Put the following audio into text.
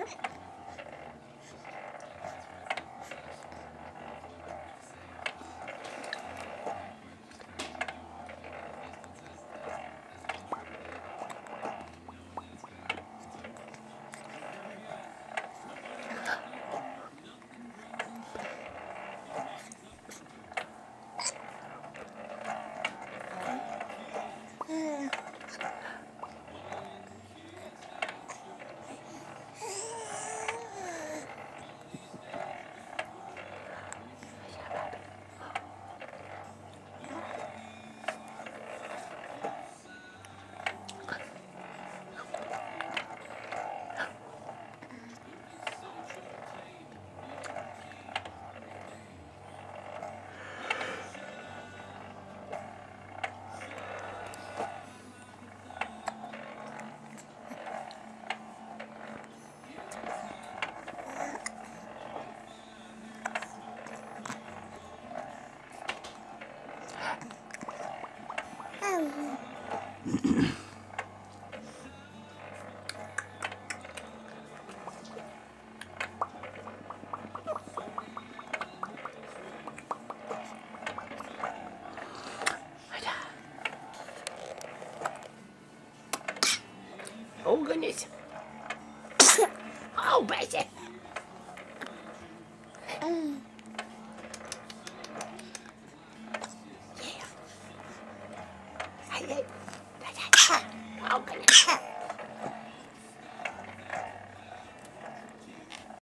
Mm-hmm. oh goodness. oh, baby. Yeah. I, Open.